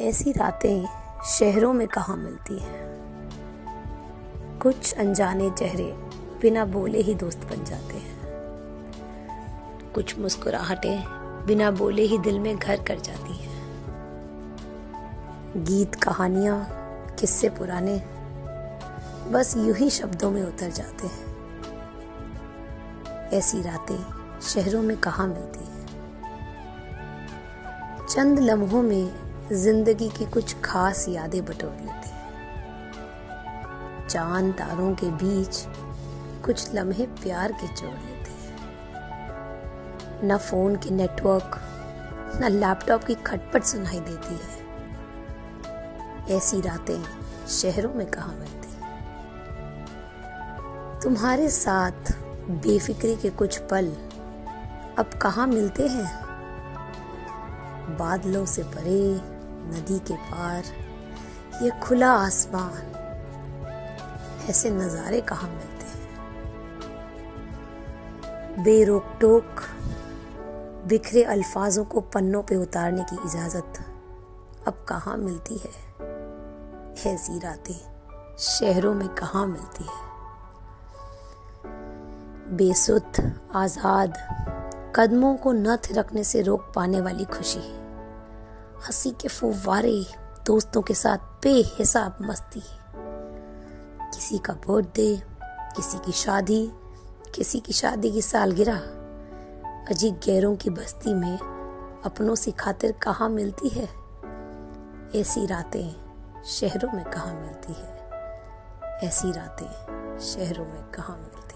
ऐसी रातें शहरों में कहाँ मिलती हैं? कुछ अनजाने चेहरे बिना बोले ही दोस्त बन जाते हैं। कुछ मुस्कुराहटें बिना बोले ही दिल में घर कर जाती हैं। गीत कहानियाँ किस्से पुराने बस यूँ ही शब्दों में उतर जाते हैं। ऐसी रातें शहरों में कहाँ मिलती हैं? चंद लम्हों में ज़िंदगी की कुछ खास यादें बटोर लेते हैं। चाँद तारों के बीच कुछ लम्हे प्यार के जोड़ लेते हैं। न फ़ोन के नेटवर्क, न लैपटॉप की खटपट सुनाई देती है। ऐसी रातें शहरों में कहा मिलती तुम्हारे साथ बेफिक्री के कुछ पल अब कहा मिलते हैं? बादलों से परे नदी के पार, ये खुला आसमान, ऐसे नज़ारे कहाँ मिलते हैं? बेरोक टोक बिखरे अल्फाजों को पन्नों पे उतारने की इजाज़त अब कहाँ मिलती है? ऐसी रातें शहरों में कहाँ मिलती है? बेसुध, आज़ाद, कदमों को न थिरकने से रोक पाने वाली खुशी हँसी के फुवारे दोस्तों के साथ बेहिसाब मस्ती किसी का बर्थडे किसी की शादी, किसी की शादी की सालगिरह। अजीब गैरों की बस्ती में अपनों से खातिर कहाँ मिलती है? ऐसी रातें शहरों में कहाँ मिलती है? ऐसी रातें शहरों में कहाँ मिलती